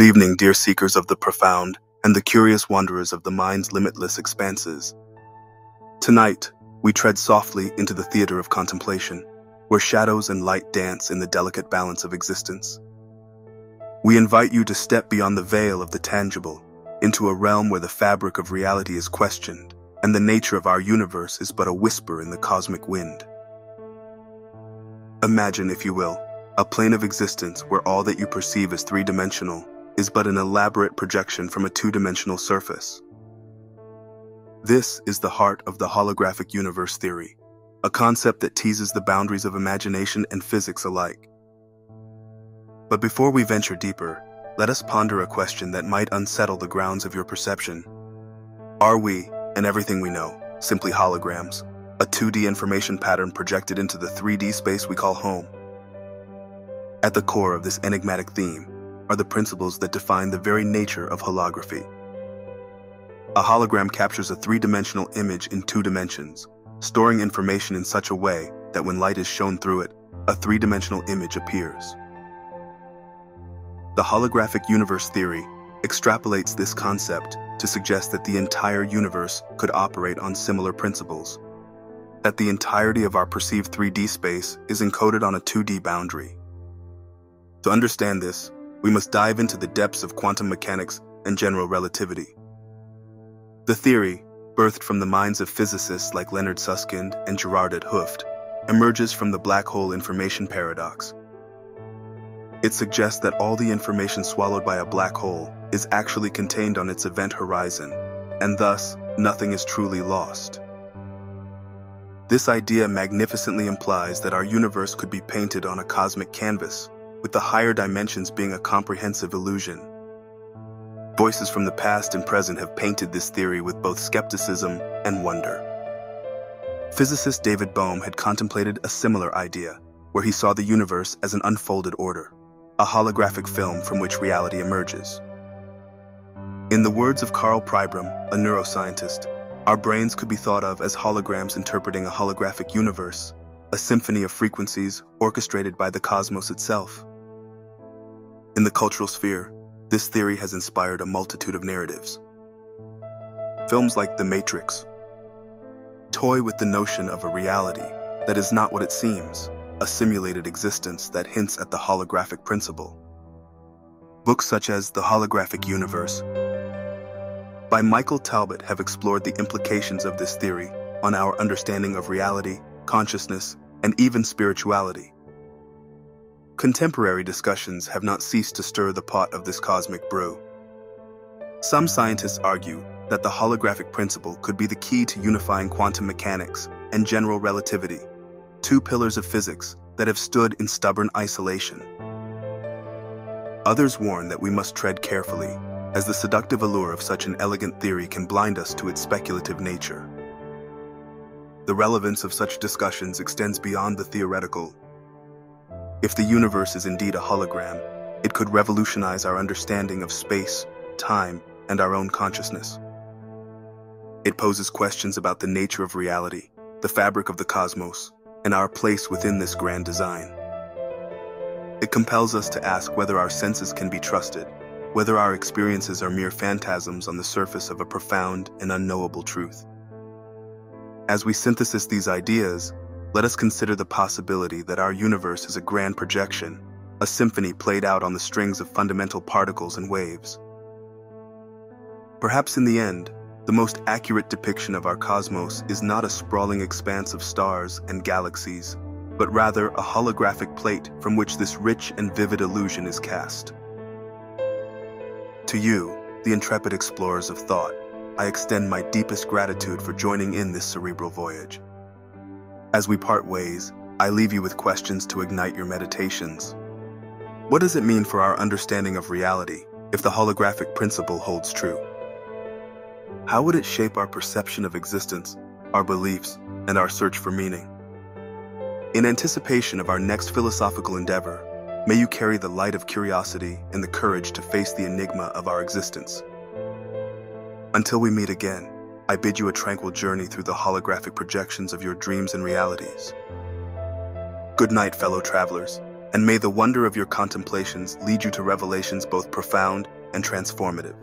evening, dear seekers of the profound and the curious wanderers of the mind's limitless expanses. Tonight, we tread softly into the theater of contemplation, where shadows and light dance in the delicate balance of existence. We invite you to step beyond the veil of the tangible into a realm where the fabric of reality is questioned and the nature of our universe is but a whisper in the cosmic wind. Imagine, if you will, a plane of existence where all that you perceive is three dimensional is but an elaborate projection from a two dimensional surface. This is the heart of the holographic universe theory, a concept that teases the boundaries of imagination and physics alike. But before we venture deeper, let us ponder a question that might unsettle the grounds of your perception. Are we, and everything we know, simply holograms, a 2D information pattern projected into the 3D space we call home? At the core of this enigmatic theme are the principles that define the very nature of holography. A hologram captures a three-dimensional image in two dimensions, storing information in such a way that when light is shown through it, a three-dimensional image appears. The holographic universe theory extrapolates this concept to suggest that the entire universe could operate on similar principles, that the entirety of our perceived 3D space is encoded on a 2D boundary. To understand this, we must dive into the depths of quantum mechanics and general relativity. The theory, birthed from the minds of physicists like Leonard Susskind and Gerard 't Hooft, emerges from the black hole information paradox. It suggests that all the information swallowed by a black hole is actually contained on its event horizon, and thus, nothing is truly lost. This idea magnificently implies that our universe could be painted on a cosmic canvas, with the higher dimensions being a comprehensive illusion. Voices from the past and present have painted this theory with both skepticism and wonder. Physicist David Bohm had contemplated a similar idea, where he saw the universe as an unfolded order a holographic film from which reality emerges. In the words of Karl Pribram, a neuroscientist, our brains could be thought of as holograms interpreting a holographic universe, a symphony of frequencies orchestrated by the cosmos itself. In the cultural sphere, this theory has inspired a multitude of narratives. Films like The Matrix toy with the notion of a reality that is not what it seems a simulated existence that hints at the holographic principle. Books such as The Holographic Universe by Michael Talbot have explored the implications of this theory on our understanding of reality, consciousness, and even spirituality. Contemporary discussions have not ceased to stir the pot of this cosmic brew. Some scientists argue that the holographic principle could be the key to unifying quantum mechanics and general relativity two pillars of physics that have stood in stubborn isolation. Others warn that we must tread carefully, as the seductive allure of such an elegant theory can blind us to its speculative nature. The relevance of such discussions extends beyond the theoretical. If the universe is indeed a hologram, it could revolutionize our understanding of space, time, and our own consciousness. It poses questions about the nature of reality, the fabric of the cosmos, and our place within this grand design. It compels us to ask whether our senses can be trusted, whether our experiences are mere phantasms on the surface of a profound and unknowable truth. As we synthesize these ideas, let us consider the possibility that our universe is a grand projection, a symphony played out on the strings of fundamental particles and waves. Perhaps in the end, the most accurate depiction of our cosmos is not a sprawling expanse of stars and galaxies, but rather a holographic plate from which this rich and vivid illusion is cast. To you, the intrepid explorers of thought, I extend my deepest gratitude for joining in this cerebral voyage. As we part ways, I leave you with questions to ignite your meditations. What does it mean for our understanding of reality if the holographic principle holds true? How would it shape our perception of existence, our beliefs, and our search for meaning? In anticipation of our next philosophical endeavor, may you carry the light of curiosity and the courage to face the enigma of our existence. Until we meet again, I bid you a tranquil journey through the holographic projections of your dreams and realities. Good night, fellow travelers, and may the wonder of your contemplations lead you to revelations both profound and transformative.